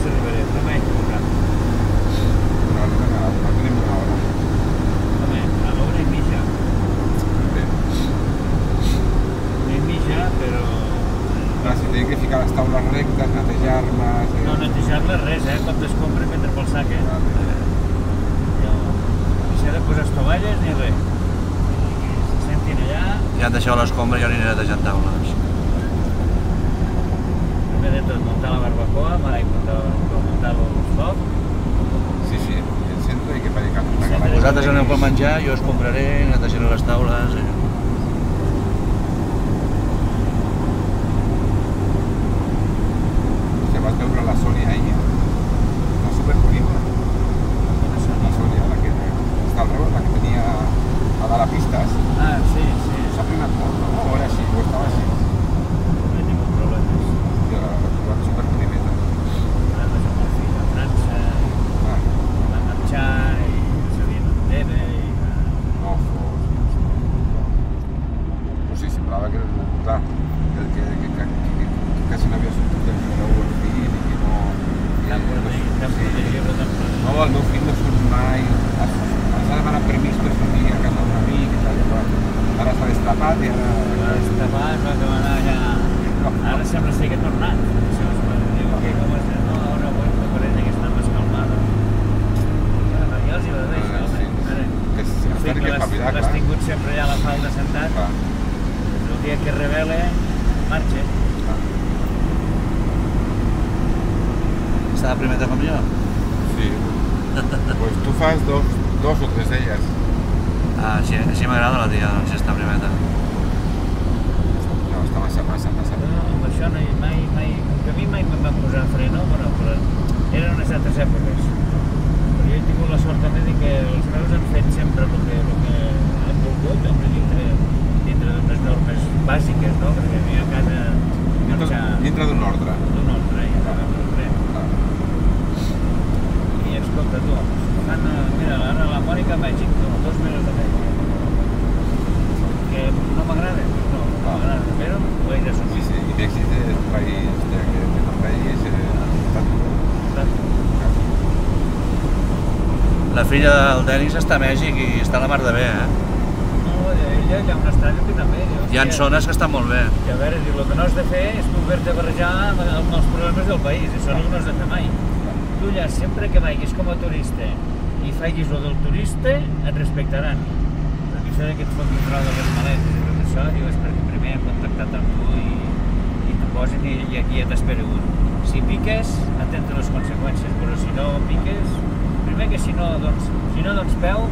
També. No, no no tenim una hora. També, a l'hora i mitja. Bé. I mitja, però... Clar, si tenen que ficar les taules rectes, netejar-les... No, netejar-les res, eh? Quan es compra, metre pel sac, eh? Vale. No, no s'ha de posar ni res. Se sentin allà... Ja et deixeu l'escombra i jo aniré netejant taules primer de tot, muntar la barbacoa, m'ha muntar, muntar el foc, Sí, sí, el centre i que faci cap una gala. Vosaltres aneu pel menjar, jo escombraré, netejaré les taules... eh. Se va veure la Sònia ahir, la superbonita. La Sònia, la que està al rebot, la que tenia a dalt a pistes. Ah, sí, sí. S'ha prenat molt, no? O era així, o estava així. No he tingut problemes. Hòstia, la, la trobat superbonimeta. Problemes amb el fill a França, Ah, va marxar i sabia no entendre i va... no, fos. Pues sí, semblava que, clar, que, que, que, que, que, que quasi no havia sortit del número el fill i que no... Tan que no- protegit, tan protegit, però tan protegit. No, el meu fill no surt mai, has has de demanar permís per sortir a casa d'un amic i tal, i. Ara s'ha destrapat i ara... Va destapar, es va demanar allà... Ara sembla ser que ha tornat. Això es va dir que com es no, ara vull que parella que està més calmada. Ja, ja els hi va bé, això, Sí, home. Ara, que el s'ha fill de que espavilar, l'has tingut sempre allà a la falda sentat, el dia que revela, marxa. clar. Està de primeta com jo? Sí. Pues tu fas dos, dos o tres d'elles. Ah, així, així m'agrada la tia, si està primeta. No, està massa, massa, massa. No, amb això no, mai, mai, que a mi mai me'n van posar freno, però, però eren unes altres èpoques. Però jo he tingut la sort també de que els meus han fet sempre el que, el que han volgut, home, dintre, dintre d'unes normes bàsiques, no? Perquè a mi a casa Dintre, dintre d'un ordre. d'un ordre, i no vam res. Clar. I escolta, tu, fan, eh, mira, ara la Mònica Mèxic, tu, dos mesos de Mèxic. Que no m'agrada, no, no Ah. m'agrada, però ho he Sí, d'assumir. sí, i Mèxic és un país hòstia, que, que no veis... Eh, La filla del Denis està a Mèxic i està a la mar de bé, eh? No, ella ja on està, jo que també. Jo, Hi ha zones que estan molt bé. I a veure, diu, el que no has de fer és volver-te a barrejar amb, els problemes del país, això no, no has de fer mai. Tu allà, sempre que vagis com a turista i facis el del turista, et respectaran. Això que et fotin trau de les maletes i tot això, diu, és perquè primer han contactat amb tu i, i t'ho posen i, ja t'espera un. Si piques, atenta les conseqüències, però si no piques, primer que si no, doncs, si no dones peu,